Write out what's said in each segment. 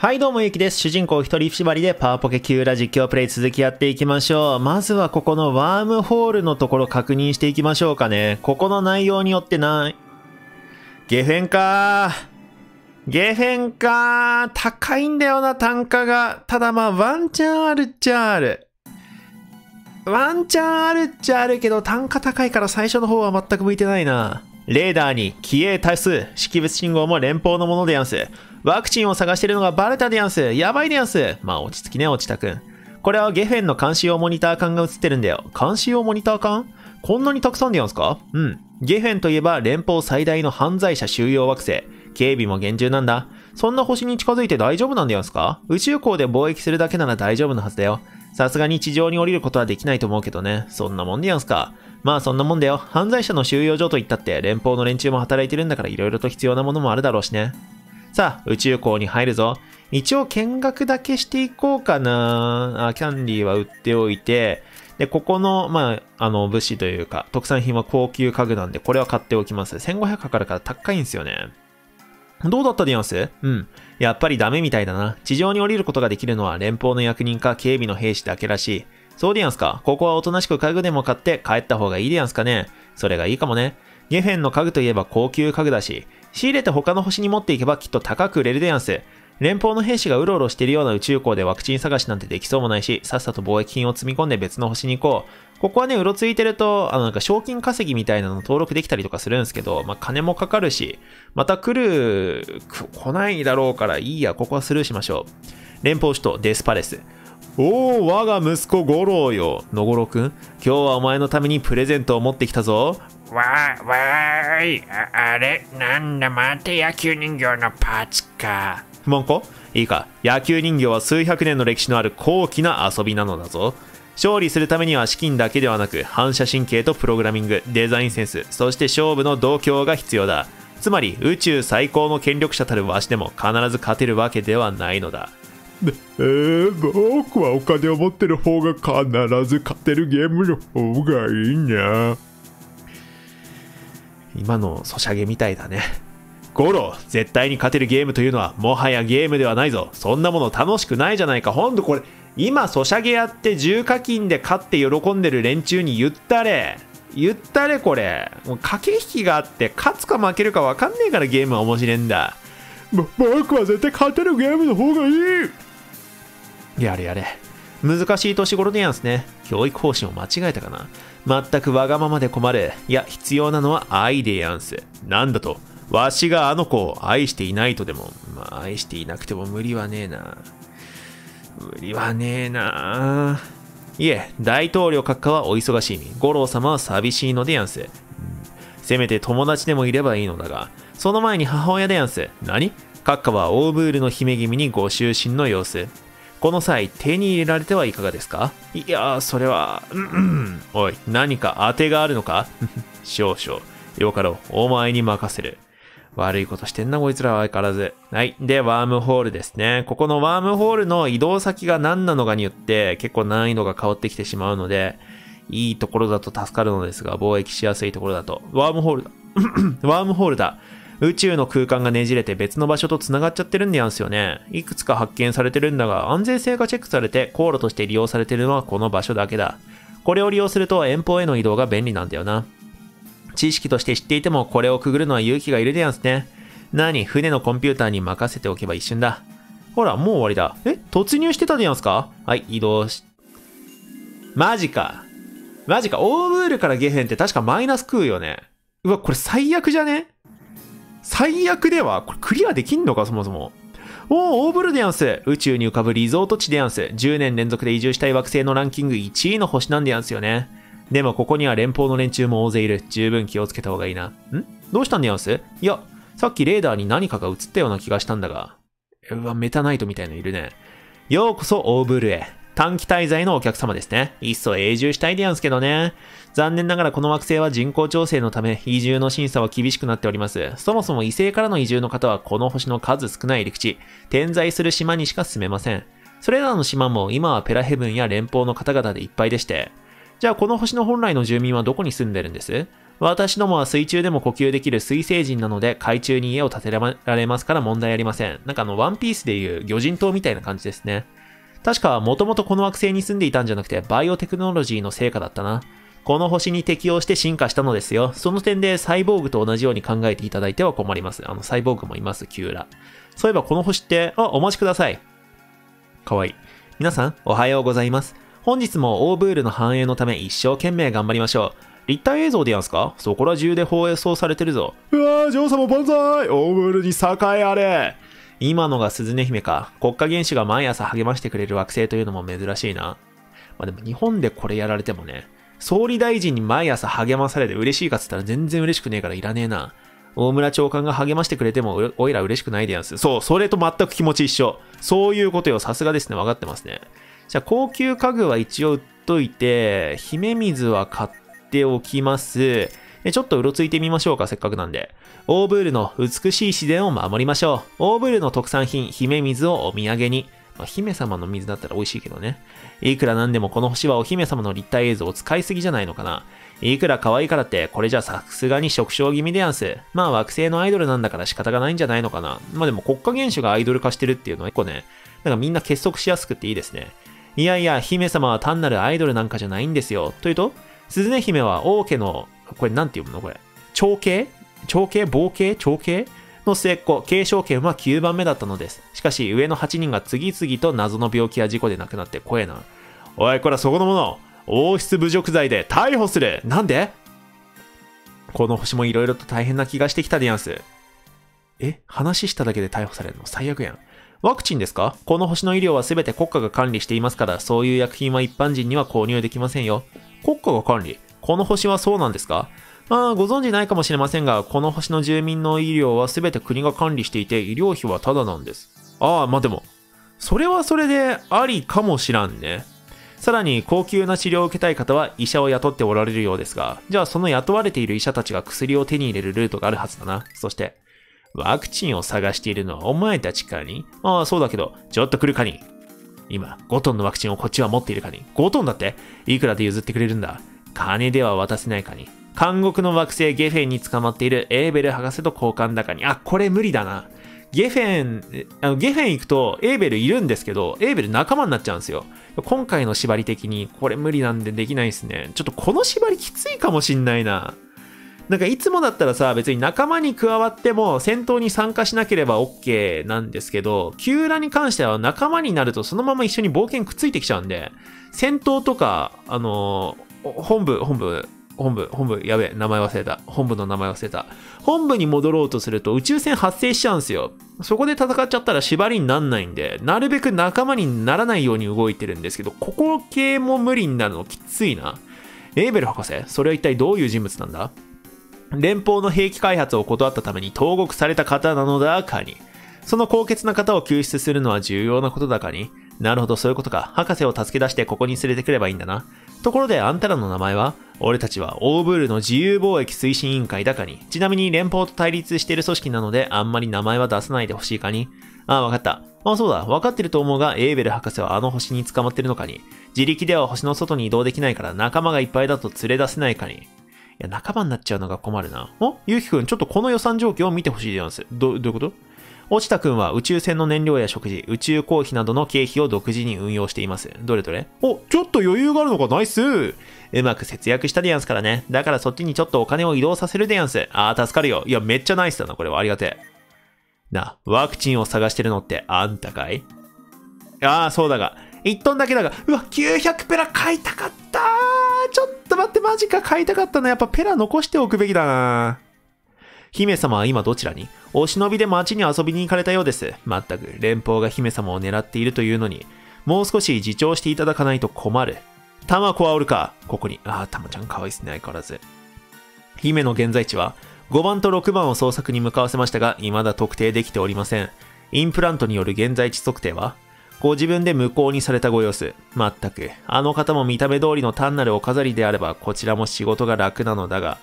はいどうもゆきです。主人公一人縛りでパワーポケ9ラ実況プレイ続きやっていきましょう。まずはここのワームホールのところ確認していきましょうかね。ここの内容によってない。ゲフェンかゲフェンか高いんだよな、単価が。ただまあ、ワンチャンあるっちゃある。ワンチャンあるっちゃあるけど、単価高いから最初の方は全く向いてないな。レーダーに、気鋭多数、識別信号も連邦のものでやんす。ワクチンを探してるのがバレたでやんす。やばいでやんす。まあ落ち着きね、落ちたくん。これはゲフェンの監視用モニター管が映ってるんだよ。監視用モニター管こんなにたくさんでやんすか？うん。ゲフェンといえば連邦最大の犯罪者収容惑星。警備も厳重なんだ。そんな星に近づいて大丈夫なんでやんすか宇宙港で貿易するだけなら大丈夫なはずだよ。さすがに地上に降りることはできないと思うけどね。そんなもんでやんすか。まあそんなもんだよ。犯罪者の収容所といったって連邦の連中も働いてるんだから色々と必要なものもあるだろうしね。さあ、宇宙港に入るぞ。一応見学だけしていこうかな。あ、キャンディーは売っておいて、で、ここの、まあ、あの、物資というか、特産品は高級家具なんで、これは買っておきます。1500かかるから高いんですよね。どうだったでやんす？うん。やっぱりダメみたいだな。地上に降りることができるのは連邦の役人か警備の兵士だけらしい。そうでやんすか？ここはおとなしく家具でも買って帰った方がいいでやんすかね？それがいいかもね。ゲフェンの家具といえば高級家具だし、仕入れて他の星に持っていけばきっと高く売れるでやんす。連邦の兵士がうろうろしてるような宇宙港でワクチン探しなんてできそうもないし、さっさと貿易品を積み込んで別の星に行こう。ここはね、うろついてると、あの、なんか賞金稼ぎみたいなの登録できたりとかするんですけど、まあ、金もかかるし、また来る、来ないだろうからいいや、ここはスルーしましょう。連邦首都デスパレス。おお、我が息子五郎よ。野五郎くん、今日はお前のためにプレゼントを持ってきたぞ。わー、わーい。ああれなんだ、また野球人形のパーツか。不問かいいか、野球人形は数百年の歴史のある高貴な遊びなのだぞ。勝利するためには資金だけではなく反射神経とプログラミング、デザインセンス、そして勝負の度胸が必要だ。つまり宇宙最高の権力者たるわしでも必ず勝てるわけではないのだ。えー、僕はお金を持ってる方が必ず勝てるゲームの方がいいな。今のソシャゲみたいだね。ゴロ、絶対に勝てるゲームというのはもはやゲームではないぞ。そんなもの楽しくないじゃないか。ほんとこれ、今ソシャゲやって重課金で勝って喜んでる連中に言ったれ。言ったれこれ。もう駆け引きがあって勝つか負けるか分かんねえからゲームは面白いんだ。僕は絶対勝てるゲームの方がいい。やれやれ。難しい年頃でやんすね。教育方針を間違えたかな。全くわがままで困る。いや、必要なのは愛でやんす。なんだとわしがあの子を愛していないとでも、まあ、愛していなくても無理はねえな。無理はねえな。いえ、大統領閣下はお忙しい。五郎様は寂しいのでやんす。せめて友達でもいればいいのだが、その前に母親でやんす。何？閣下はオーブールの姫君にご就寝の様子。この際、手に入れられてはいかがですか？いやそれは、うんうん。おい、何か当てがあるのか？少々。よかろう、お前に任せる。悪いことしてんな、こいつらは相変わらず。はい。で、ワームホールですね。ここのワームホールの移動先が何なのかによって結構難易度が変わってきてしまうので、いいところだと助かるのですが、貿易しやすいところだと。ワームホールだ。ワームホールだ。宇宙の空間がねじれて別の場所と繋がっちゃってるんでやんすよね。いくつか発見されてるんだが、安全性がチェックされて航路として利用されてるのはこの場所だけだ。これを利用すると遠方への移動が便利なんだよな。知識として知っていてもこれをくぐるのは勇気がいるでやんすね。何船のコンピューターに任せておけば一瞬だ。ほら、もう終わりだ。え突入してたでやんすか？はい、移動し、マジか。マジか。オーブールからゲヘンって確かマイナス食うよね。うわ、これ最悪じゃね？最悪ではこれクリアできんのかそもそも。おー、オーブルでやんす。宇宙に浮かぶリゾート地でやんす。10年連続で移住したい惑星のランキング1位の星なんでやんすよね。でもここには連邦の連中も大勢いる。十分気をつけた方がいいな。ん？どうしたんでやんす？いや、さっきレーダーに何かが映ったような気がしたんだが。うわ、メタナイトみたいのいるね。ようこそオーブルへ。短期滞在のお客様ですね。いっそ永住したいでやんすけどね。残念ながらこの惑星は人口調整のため移住の審査は厳しくなっております。そもそも異星からの移住の方はこの星の数少ない陸地、点在する島にしか住めません。それらの島も今はペラヘブンや連邦の方々でいっぱいでして。じゃあこの星の本来の住民はどこに住んでるんです？私どもは水中でも呼吸できる水星人なので、海中に家を建てられますから問題ありません。なんかあの、ワンピースでいう魚人島みたいな感じですね。確か、もともとこの惑星に住んでいたんじゃなくて、バイオテクノロジーの成果だったな。この星に適応して進化したのですよ。その点でサイボーグと同じように考えていただいては困ります。あの、サイボーグもいます、キューラ。そういえばこの星って、あ、お待ちください。かわいい。皆さん、おはようございます。本日もオーブールの繁栄のため一生懸命頑張りましょう。立体映像でやんすか？そこら中で放映送されてるぞ。うわー、女王様万歳オーブールに栄えあれ今のが鈴音姫か。国家元首が毎朝励ましてくれる惑星というのも珍しいな。まあでも日本でこれやられてもね、総理大臣に毎朝励まされて嬉しいかっつったら全然嬉しくねえからいらねえな。大村長官が励ましてくれてもおいら嬉しくないでやんす。そう、それと全く気持ち一緒。そういうことよ。さすがですね。分かってますね。じゃあ、高級家具は一応売っといて、姫水は買っておきます。ちょっとうろついてみましょうか、せっかくなんで。オーブールの美しい自然を守りましょう。オーブールの特産品、姫水をお土産に。まあ、姫様の水だったら美味しいけどね。いくらなんでもこの星はお姫様の立体映像を使いすぎじゃないのかな。いくら可愛いからって、これじゃさすがに触傷気味でやんす。まあ惑星のアイドルなんだから仕方がないんじゃないのかな。まあでも国家元首がアイドル化してるっていうのは結構ね、なんかみんな結束しやすくていいですね。いやいや、姫様は単なるアイドルなんかじゃないんですよ。というと、鈴音姫は王家の、これなんて読むの？これ。長兄長兄傍系長兄の末っ子、継承権は9番目だったのです。しかし、上の8人が次々と謎の病気や事故で亡くなって怖えな。おい、こらそこのもの。王室侮辱罪で逮捕する。なんで？この星も色々と大変な気がしてきたでやんす。え？話しただけで逮捕されるの？最悪やん。ワクチンですか？この星の医療は全て国家が管理していますから、そういう薬品は一般人には購入できませんよ。国家が管理？この星はそうなんですか？まあ、ご存知ないかもしれませんが、この星の住民の医療は全て国が管理していて、医療費はタダなんです。ああ、まあでも、それはそれでありかもしらんね。さらに高級な治療を受けたい方は医者を雇っておられるようですが、じゃあその雇われている医者たちが薬を手に入れるルートがあるはずだな。そして、ワクチンを探しているのはお前たちかに？ああ、そうだけど、ちょっと来るかに？今、5トンのワクチンをこっちは持っているかに？5トンだって？いくらで譲ってくれるんだ？金では渡せないかに。監獄の惑星ゲフェンに捕まっているエーベル博士と交換だかに。あ、これ無理だな。ゲフェン、あのゲフェン行くとエーベルいるんですけど、エーベル仲間になっちゃうんですよ。今回の縛り的にこれ無理なんでできないですね。ちょっとこの縛りきついかもしんないな。なんかいつもだったらさ、別に仲間に加わっても戦闘に参加しなければ OK なんですけど、キューラに関しては仲間になるとそのまま一緒に冒険くっついてきちゃうんで、戦闘とか、あのー、本部、本部、本部、本部、やべえ、名前忘れた。本部の名前忘れた。本部に戻ろうとすると宇宙船発生しちゃうんですよ。そこで戦っちゃったら縛りになんないんで、なるべく仲間にならないように動いてるんですけど、ここ系も無理になるのきついな。エーベル博士それは一体どういう人物なんだ？連邦の兵器開発を断ったために投獄された方なのだかに。その高潔な方を救出するのは重要なことだかに。なるほど、そういうことか。博士を助け出してここに連れてくればいいんだな。ところで、あんたらの名前は俺たちはオーブールの自由貿易推進委員会だかに。ちなみに連邦と対立してる組織なので、あんまり名前は出さないでほしいかに。ああ、わかった。あ、そうだ。わかってると思うが、エーベル博士はあの星に捕まってるのかに。自力では星の外に移動できないから仲間がいっぱいだと連れ出せないかに。いや、仲間になっちゃうのが困るな。お？ゆうきくん、ちょっとこの予算状況を見てほしいでやんす。ど、どういうこと？落ちたくんは宇宙船の燃料や食事、宇宙公費などの経費を独自に運用しています。どれどれ？お、ちょっと余裕があるのか？ナイスうまく節約したでやんすからね。だからそっちにちょっとお金を移動させるでやんす。ああ、助かるよ。いや、めっちゃナイスだな、これは。ありがてえ。な、ワクチンを探してるのってあんたかい？ああ、そうだが。1トンだけだが、うわ、900ペラ買いたかったちょっと待って、マジか買いたかったな。やっぱペラ残しておくべきだな姫様は今どちらに？お忍びで町に遊びに行かれたようです。まったく、連邦が姫様を狙っているというのに、もう少し自重していただかないと困る。タマコはおるか？ここに。ああ、タマちゃん可愛いっすね、相変わらず。姫の現在地は、5番と6番を捜索に向かわせましたが、未だ特定できておりません。インプラントによる現在地測定はご自分で無効にされたご様子。まったく、あの方も見た目通りの単なるお飾りであれば、こちらも仕事が楽なのだが、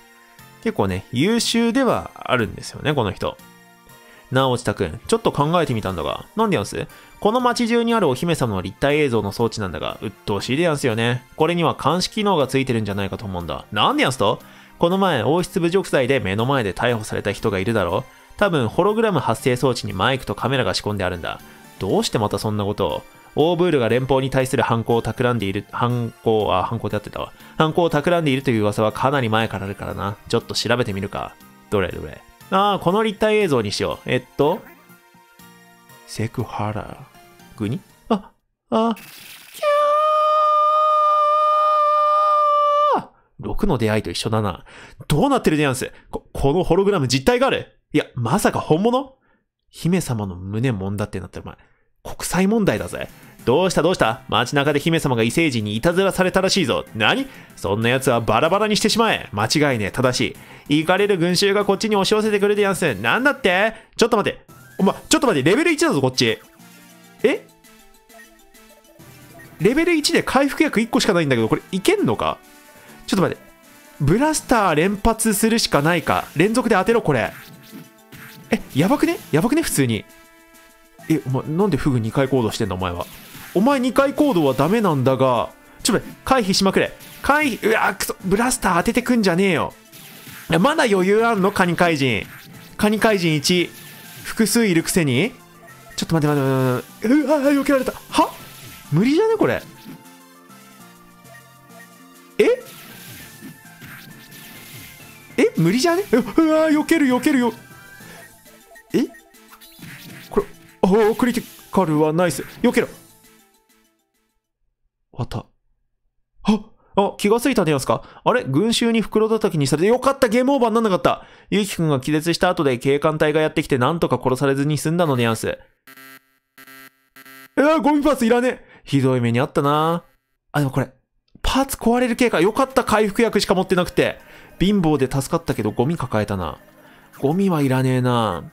結構ね、優秀ではあるんですよね、この人。なあ、落ちたくん、ちょっと考えてみたんだが、なんでやんす？この街中にあるお姫様の立体映像の装置なんだが、鬱陶しいでやんすよね。これには監視機能がついてるんじゃないかと思うんだ。なんでやんすと？この前、王室侮辱罪で目の前で逮捕された人がいるだろ多分、ホログラム発生装置にマイクとカメラが仕込んであるんだ。どうしてまたそんなことを？オーブールが連邦に対する犯行を企んでいる、犯行、あ、犯行でやってたわ。犯行を企んでいるという噂はかなり前からあるからな。ちょっと調べてみるか。どれどれ。ああ、この立体映像にしよう。えっと、セクハラ。グニあ、あ、キャー !6 の出会いと一緒だな。どうなってるでやんすこ、このホログラム実体があるいや、まさか本物姫様の胸もんだってなってるお前。国際問題だぜ。どうしたどうした？街中で姫様が異星人にいたずらされたらしいぞ。何？そんな奴はバラバラにしてしまえ。間違いねえ、正しい。行かれる群衆がこっちに押し寄せてくるでやんす。なんだって？ちょっと待って。お前、ちょっと待って、レベル1だぞ、こっち。え？レベル1で回復薬1個しかないんだけど、これいけんのか？ちょっと待って。ブラスター連発するしかないか。連続で当てろ、これ。え、やばくね？やばくね？普通に。え、お前、なんでフグ2回行動してんだ、お前は？お前2回行動はダメなんだが、ちょっと待って、回避しまくれ。回避、うわ、くそ、ブラスター当ててくんじゃねえよ。まだ余裕あんの？カニ怪人。カニ怪人1。複数いるくせにちょっと待って待って待って。うわ、避けられた。は？無理じゃね？これ。え？え？無理じゃね？うわ、避ける避けるよ。え、おお、クリティカルはナイス。避けろ。終わった。ああ、気がついたでやすか？あれ？群衆に袋叩きにされてよかったゲームオーバーになんなかったゆうきくんが気絶した後で警官隊がやってきてなんとか殺されずに済んだのでやんす。えー、ゴミパーツいらねえひどい目にあったなあ、でもこれ、パーツ壊れる系か。よかった回復薬しか持ってなくて。貧乏で助かったけどゴミ抱えたな。ゴミはいらねえな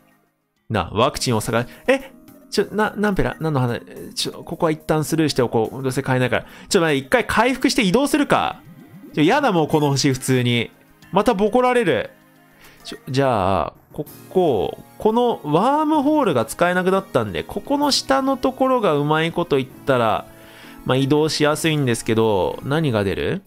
な、ワクチンを探え、ちょ、な、ナンペラ何の話ちょ、ここは一旦スルーしておこう。どうせ買えないから。ちょ、まあ、一回回復して移動するか。ちょ、やだもうこの星普通に。またボコられる。ちょ、じゃあ、ここ、このワームホールが使えなくなったんで、ここの下のところがうまいこと言ったら、まあ、移動しやすいんですけど、何が出る？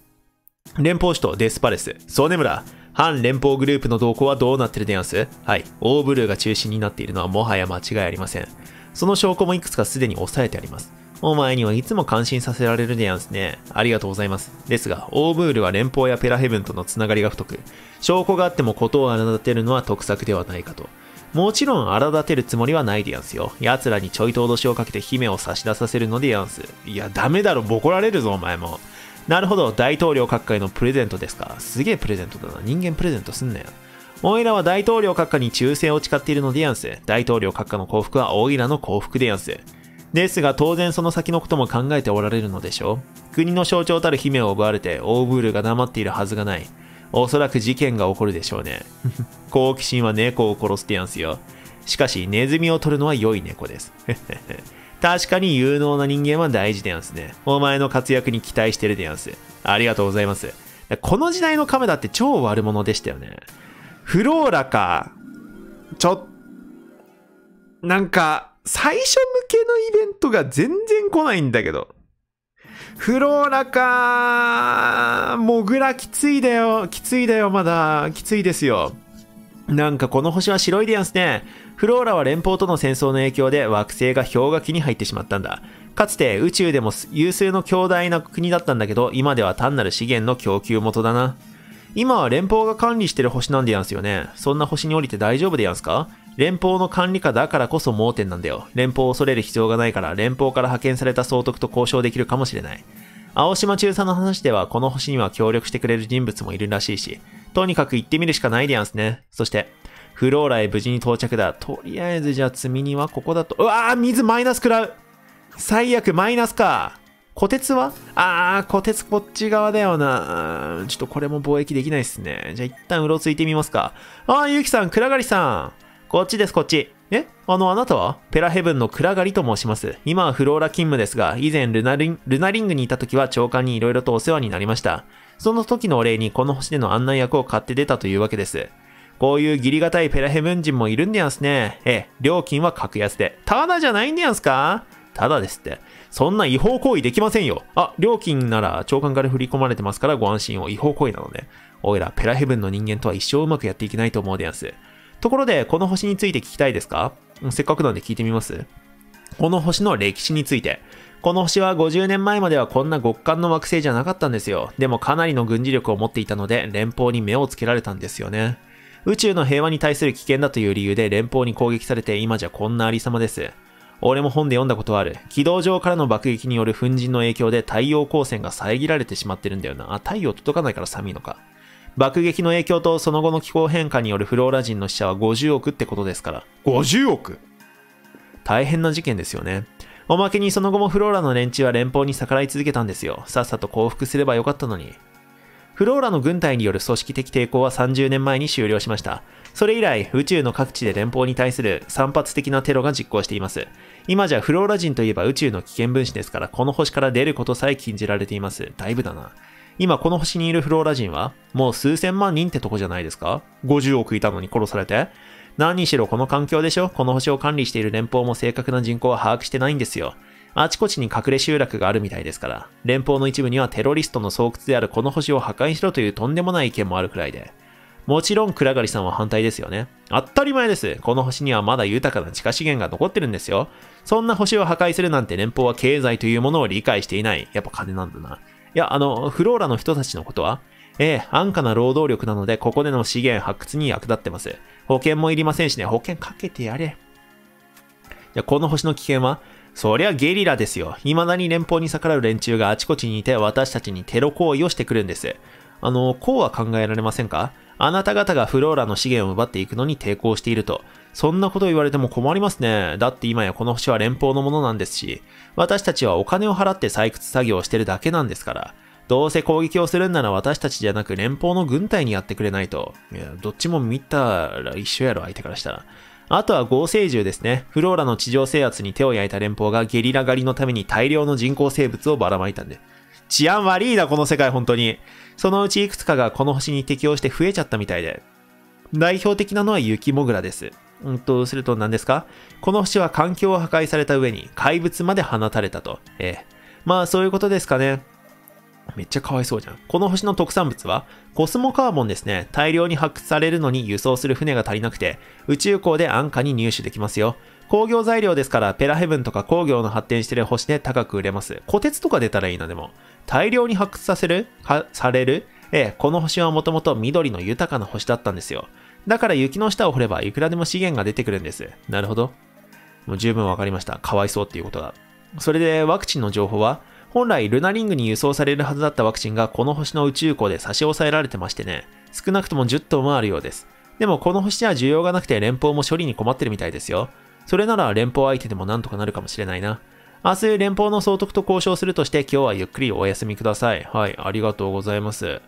連邦首都デスパレス。そうねむら。反連邦グループの動向はどうなってるでやんす？はい。オーブルーが中心になっているのはもはや間違いありません。その証拠もいくつかすでに押さえてあります。お前にはいつも感心させられるでやんすね。ありがとうございます。ですが、オーブールは連邦やペラヘブンとのつながりが太く、証拠があってもことを荒立てるのは得策ではないかと。もちろん荒立てるつもりはないでやんすよ。奴らにちょいと脅しをかけて姫を差し出させるのでやんす。いや、ダメだろ、ボコられるぞ、お前も。なるほど、大統領閣下へのプレゼントですか。すげえプレゼントだな。人間プレゼントすんなよ。オイラは大統領閣下に忠誠を誓っているのでやんす。大統領閣下の幸福はオイラの幸福でやんす。ですが当然その先のことも考えておられるのでしょう国の象徴たる姫を奪われてオーブールが黙っているはずがない。おそらく事件が起こるでしょうね。好奇心は猫を殺すでやんすよ。しかし、ネズミを取るのは良い猫です。確かに有能な人間は大事でやんすね。お前の活躍に期待してるでやんす。ありがとうございます。この時代のカメラって超悪者でしたよね。フローラか。ちょ、なんか、最初向けのイベントが全然来ないんだけど。フローラかモグラきついだよ。きついだよ、まだ。きついですよ。なんかこの星は白いでやんすね。フローラは連邦との戦争の影響で惑星が氷河期に入ってしまったんだ。かつて宇宙でも有数の強大な国だったんだけど、今では単なる資源の供給元だな。今は連邦が管理してる星なんでやんすよね。そんな星に降りて大丈夫でやんすか？連邦の管理下だからこそ盲点なんだよ。連邦を恐れる必要がないから連邦から派遣された総督と交渉できるかもしれない。青島中佐の話ではこの星には協力してくれる人物もいるらしいし、とにかく行ってみるしかないでやんすね。そして、フローラへ無事に到着だ。とりあえずじゃあ積み荷はここだと。うわー水マイナス食らう最悪マイナスか。虎鉄は？あー、虎鉄こっち側だよな。ちょっとこれも貿易できないっすね。じゃあ一旦うろついてみますか。あー、ゆうきさん、暗がりさん。こっちです、こっち。え？あの、あなたは？ペラヘブンの暗がりと申します。今はフローラ勤務ですが、以前ルナリンルナリングにいた時は長官に色々とお世話になりました。その時のお礼にこの星での案内役を買って出たというわけです。こういう義理がたいペラヘブン人もいるんでやんすね。ええ、料金は格安で。ただじゃないんでやんすか？ただですって。そんな違法行為できませんよ。あ、料金なら長官から振り込まれてますからご安心を違法行為なので。おいら、ペラヘブンの人間とは一生うまくやっていけないと思うでやんす。ところで、この星について聞きたいですか？せっかくなんで聞いてみますこの星の歴史について。この星は50年前まではこんな極寒の惑星じゃなかったんですよ。でもかなりの軍事力を持っていたので、連邦に目をつけられたんですよね。宇宙の平和に対する危険だという理由で連邦に攻撃されて今じゃこんなありさまです。俺も本で読んだことある。軌道上からの爆撃による粉塵の影響で太陽光線が遮られてしまってるんだよな。あ、太陽届かないから寒いのか。爆撃の影響とその後の気候変化によるフローラ人の死者は50億ってことですから。50億？大変な事件ですよね。おまけにその後もフローラの連中は連邦に逆らい続けたんですよ。さっさと降伏すればよかったのに。フローラの軍隊による組織的抵抗は30年前に終了しました。それ以来、宇宙の各地で連邦に対する散発的なテロが実行しています。今じゃフローラ人といえば宇宙の危険分子ですから、この星から出ることさえ禁じられています。だいぶだな。今この星にいるフローラ人は、もう数千万人ってとこじゃないですか ?50 億いたのに殺されて何にしろこの環境でしょ？この星を管理している連邦も正確な人口は把握してないんですよ。あちこちに隠れ集落があるみたいですから、連邦の一部にはテロリストの巣窟であるこの星を破壊しろというとんでもない意見もあるくらいで。もちろん暗がりさんは反対ですよね。当たり前です。この星にはまだ豊かな地下資源が残ってるんですよ。そんな星を破壊するなんて連邦は経済というものを理解していない。やっぱ金なんだな。いや、あの、フローラの人たちのことはええ、安価な労働力なので、ここでの資源発掘に役立ってます。保険もいりませんしね、保険かけてやれ。じゃこの星の危険は？そりゃゲリラですよ。未だに連邦に逆らう連中があちこちにいて私たちにテロ行為をしてくるんです。あの、こうは考えられませんか？あなた方がフローラの資源を奪っていくのに抵抗していると。そんなこと言われても困りますね。だって今やこの星は連邦のものなんですし、私たちはお金を払って採掘作業をしてるだけなんですから。どうせ攻撃をするんなら私たちじゃなく連邦の軍隊にやってくれないと。いや、どっちも見たら一緒やろ、相手からしたら。あとは合成獣ですね。フローラの地上制圧に手を焼いた連邦がゲリラ狩りのために大量の人工生物をばらまいたんで。治安悪いな、この世界、本当に。そのうちいくつかがこの星に適応して増えちゃったみたいで。代表的なのは雪モグラです。うんと、すると何ですか？この星は環境を破壊された上に怪物まで放たれたと。ええ。まあ、そういうことですかね。めっちゃかわいそうじゃん。この星の特産物は、コスモカーボンですね。大量に発掘されるのに輸送する船が足りなくて、宇宙港で安価に入手できますよ。工業材料ですから、ペラヘブンとか工業の発展してる星で高く売れます。虎鉄とか出たらいいな、でも。大量に発掘させるは、されるええ、この星はもともと緑の豊かな星だったんですよ。だから雪の下を掘ればいくらでも資源が出てくるんです。なるほど。もう十分わかりました。かわいそうっていうことが。それで、ワクチンの情報は本来ルナリングに輸送されるはずだったワクチンがこの星の宇宙港で差し押さえられてましてね、少なくとも10トンはあるようです。でもこの星は需要がなくて連邦も処理に困ってるみたいですよ。それなら連邦相手でもなんとかなるかもしれないな。明日連邦の総督と交渉するとして今日はゆっくりお休みください。はい、ありがとうございます。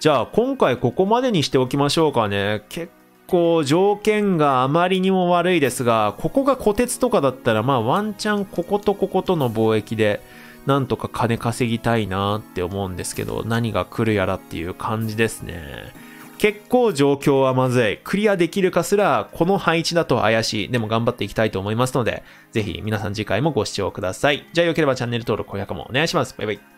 じゃあ今回ここまでにしておきましょうかね。結構条件があまりにも悪いですが、ここが虎鉄とかだったらまあワンチャンこことこことの貿易でなんとか金稼ぎたいなって思うんですけど、何が来るやらっていう感じですね。結構状況はまずい。クリアできるかすら、この配置だと怪しい。でも頑張っていきたいと思いますので、ぜひ皆さん次回もご視聴ください。じゃあ良ければチャンネル登録、高評価もお願いします。バイバイ。